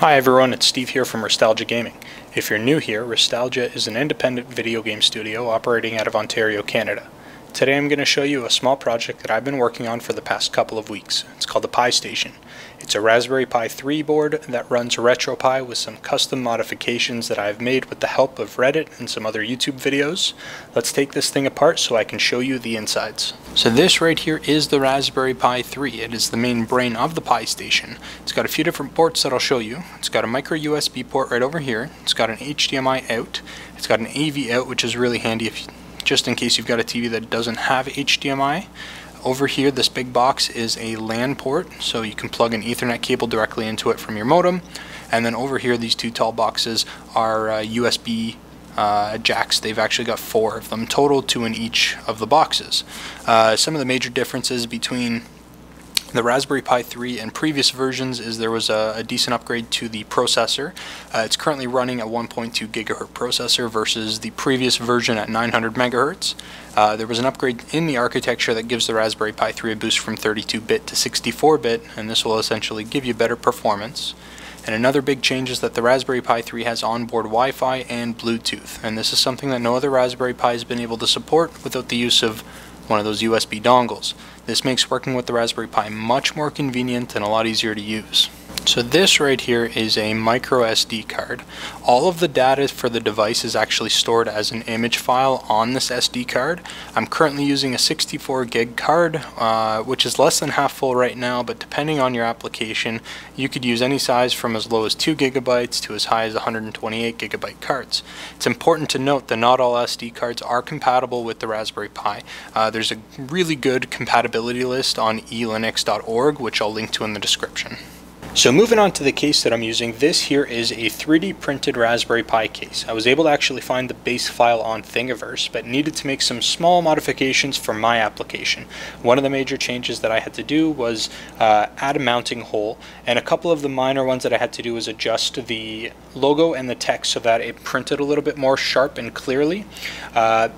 Hi everyone, it's Steve here from Restalgia Gaming. If you're new here, Restalgia is an independent video game studio operating out of Ontario, Canada. Today I'm going to show you a small project that I've been working on for the past couple of weeks. It's called the Pi Station. It's a Raspberry Pi 3 board that runs RetroPie with some custom modifications that I've made with the help of Reddit and some other YouTube videos. Let's take this thing apart so I can show you the insides. So this right here is the Raspberry Pi 3. It is the main brain of the Pi Station. It's got a few different ports that I'll show you. It's got a micro USB port right over here. It's got an HDMI out. It's got an AV out which is really handy if just in case you've got a TV that doesn't have HDMI. Over here, this big box is a LAN port, so you can plug an Ethernet cable directly into it from your modem. And then over here, these two tall boxes are uh, USB uh, jacks. They've actually got four of them total, two in each of the boxes. Uh, some of the major differences between the Raspberry Pi 3 and previous versions is there was a, a decent upgrade to the processor. Uh, it's currently running a 1.2 gigahertz processor versus the previous version at 900 megahertz. Uh, there was an upgrade in the architecture that gives the Raspberry Pi 3 a boost from 32-bit to 64-bit, and this will essentially give you better performance. And another big change is that the Raspberry Pi 3 has onboard Wi-Fi and Bluetooth, and this is something that no other Raspberry Pi has been able to support without the use of one of those USB dongles. This makes working with the Raspberry Pi much more convenient and a lot easier to use. So this right here is a micro SD card. All of the data for the device is actually stored as an image file on this SD card. I'm currently using a 64 gig card, uh, which is less than half full right now, but depending on your application, you could use any size from as low as 2 gigabytes to as high as 128 gigabyte cards. It's important to note that not all SD cards are compatible with the Raspberry Pi. Uh, there's a really good compatibility list on elinux.org, which I'll link to in the description. So moving on to the case that I'm using, this here is a 3D printed Raspberry Pi case. I was able to actually find the base file on Thingiverse, but needed to make some small modifications for my application. One of the major changes that I had to do was uh, add a mounting hole, and a couple of the minor ones that I had to do was adjust the logo and the text so that it printed a little bit more sharp and clearly. Uh,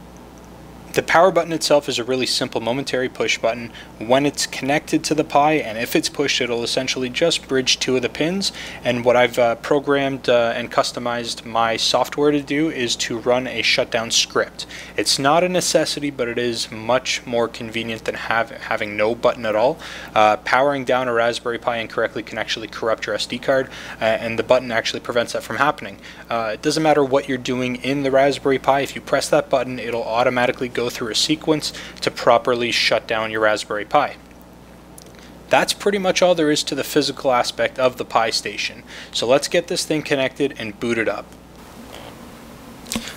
the power button itself is a really simple momentary push button. When it's connected to the Pi and if it's pushed it'll essentially just bridge two of the pins and what I've uh, programmed uh, and customized my software to do is to run a shutdown script. It's not a necessity but it is much more convenient than have, having no button at all. Uh, powering down a Raspberry Pi incorrectly can actually corrupt your SD card uh, and the button actually prevents that from happening. Uh, it doesn't matter what you're doing in the Raspberry Pi if you press that button it'll automatically go go through a sequence to properly shut down your Raspberry Pi. That's pretty much all there is to the physical aspect of the Pi station. So let's get this thing connected and boot it up.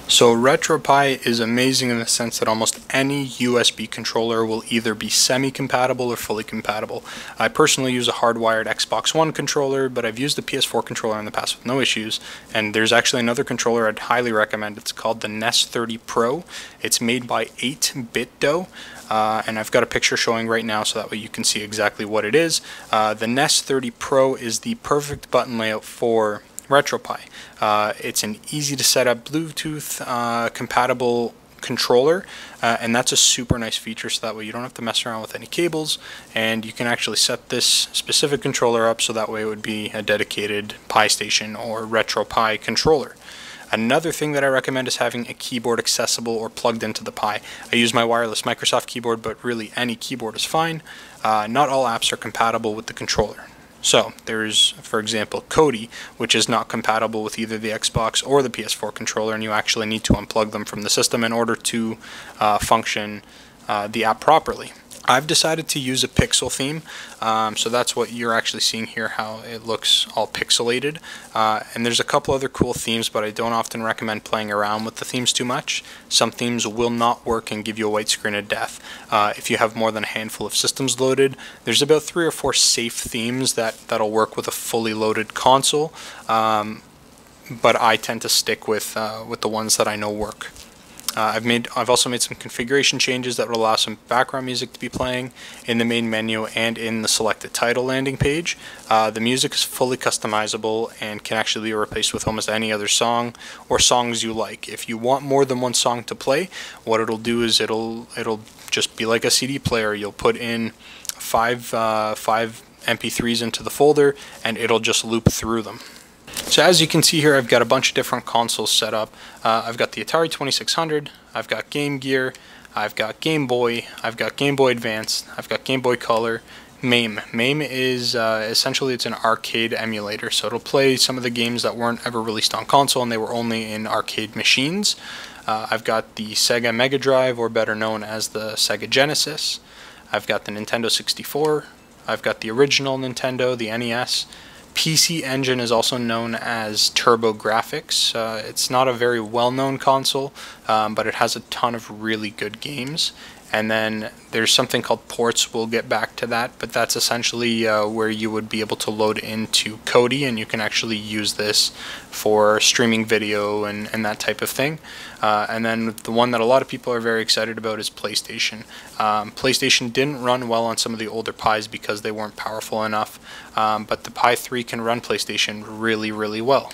So RetroPie is amazing in the sense that almost any USB controller will either be semi-compatible or fully compatible. I personally use a hardwired Xbox One controller, but I've used the PS4 controller in the past with no issues, and there's actually another controller I'd highly recommend. It's called the NES 30 Pro. It's made by 8BitDo, uh, and I've got a picture showing right now so that way you can see exactly what it is. Uh, the NES 30 Pro is the perfect button layout for RetroPie. Uh, it's an easy to set up Bluetooth uh, compatible controller uh, and that's a super nice feature so that way you don't have to mess around with any cables and you can actually set this specific controller up so that way it would be a dedicated Pi Station or RetroPie controller. Another thing that I recommend is having a keyboard accessible or plugged into the Pi. I use my wireless Microsoft keyboard but really any keyboard is fine. Uh, not all apps are compatible with the controller. So there's, for example, Kodi, which is not compatible with either the Xbox or the PS4 controller, and you actually need to unplug them from the system in order to uh, function uh, the app properly. I've decided to use a pixel theme, um, so that's what you're actually seeing here, how it looks all pixelated. Uh, and there's a couple other cool themes, but I don't often recommend playing around with the themes too much. Some themes will not work and give you a white screen of death. Uh, if you have more than a handful of systems loaded, there's about three or four safe themes that, that'll work with a fully loaded console. Um, but I tend to stick with uh, with the ones that I know work. Uh, I've made I've also made some configuration changes that will allow some background music to be playing in the main menu and in the selected title landing page. Uh, the music is fully customizable and can actually be replaced with almost any other song or songs you like. If you want more than one song to play, what it'll do is it'll it'll just be like a CD player. You'll put in five uh, five MP3s into the folder and it'll just loop through them. So as you can see here, I've got a bunch of different consoles set up. Uh, I've got the Atari 2600, I've got Game Gear, I've got Game Boy, I've got Game Boy Advance, I've got Game Boy Color, MAME. MAME is uh, essentially it's an arcade emulator, so it'll play some of the games that weren't ever released on console and they were only in arcade machines. Uh, I've got the Sega Mega Drive, or better known as the Sega Genesis. I've got the Nintendo 64. I've got the original Nintendo, the NES. PC Engine is also known as TurboGrafx. Uh, it's not a very well-known console, um, but it has a ton of really good games. And then there's something called ports. We'll get back to that, but that's essentially uh, where you would be able to load into Kodi, and you can actually use this for streaming video and, and that type of thing. Uh, and then the one that a lot of people are very excited about is PlayStation. Um, PlayStation didn't run well on some of the older Pis because they weren't powerful enough, um, but the Pi 3 can run PlayStation really, really well.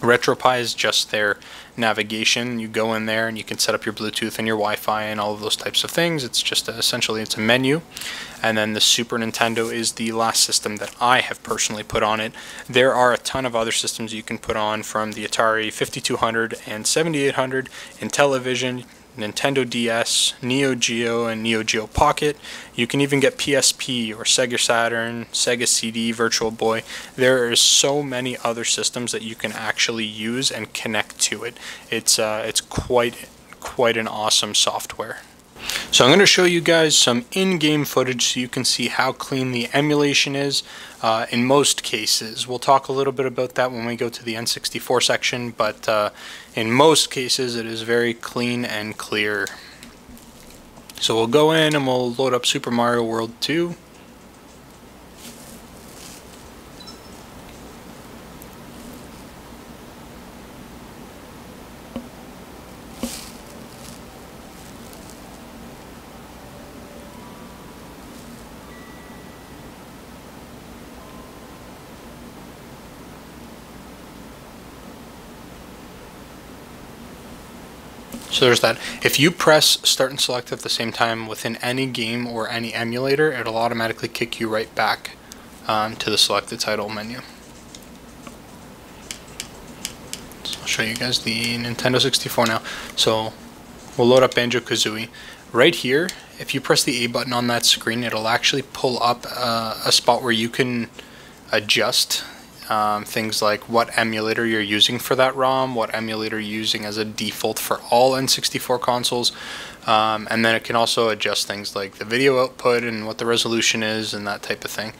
RetroPie is just their navigation. You go in there and you can set up your Bluetooth and your Wi-Fi and all of those types of things. It's just a, essentially it's a menu. And then the Super Nintendo is the last system that I have personally put on it. There are a ton of other systems you can put on from the Atari 5200 and 7800 Intellivision, Nintendo DS, Neo Geo, and Neo Geo Pocket. You can even get PSP or Sega Saturn, Sega CD, Virtual Boy. There are so many other systems that you can actually use and connect to it. It's uh, it's quite quite an awesome software. So I'm going to show you guys some in-game footage so you can see how clean the emulation is uh, in most cases. We'll talk a little bit about that when we go to the N64 section, but uh, in most cases it is very clean and clear. So we'll go in and we'll load up Super Mario World 2. So there's that. If you press start and select at the same time within any game or any emulator, it'll automatically kick you right back um, to the selected title menu. So I'll show you guys the Nintendo 64 now. So we'll load up Banjo-Kazooie. Right here, if you press the A button on that screen, it'll actually pull up uh, a spot where you can adjust um, things like what emulator you're using for that ROM, what emulator you're using as a default for all N64 consoles, um, and then it can also adjust things like the video output and what the resolution is and that type of thing.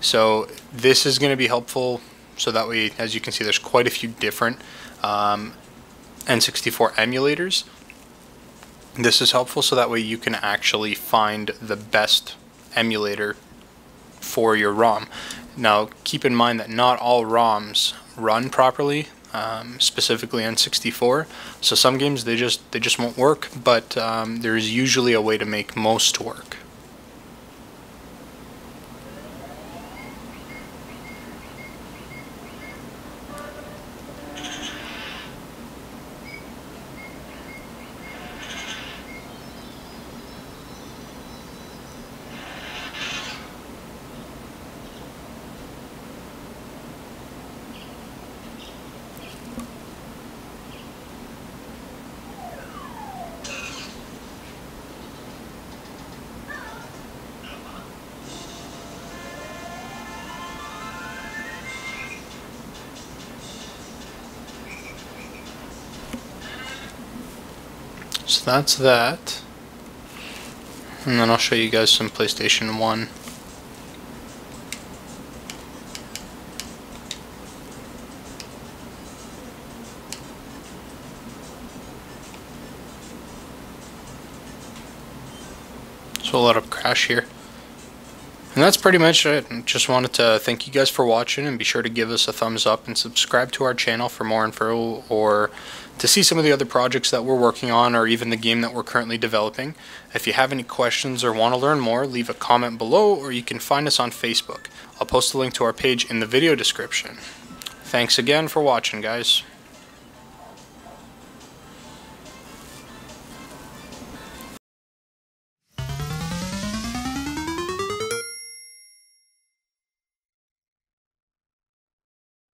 So this is going to be helpful so that way, as you can see, there's quite a few different um, N64 emulators. This is helpful so that way you can actually find the best emulator for your ROM. Now, keep in mind that not all ROMs run properly, um, specifically on 64. So some games they just they just won't work, but um, there's usually a way to make most work. So that's that. And then I'll show you guys some PlayStation 1. So a lot of crash here. And that's pretty much it. Just wanted to thank you guys for watching and be sure to give us a thumbs up and subscribe to our channel for more info or to see some of the other projects that we're working on or even the game that we're currently developing. If you have any questions or want to learn more, leave a comment below or you can find us on Facebook. I'll post a link to our page in the video description. Thanks again for watching guys.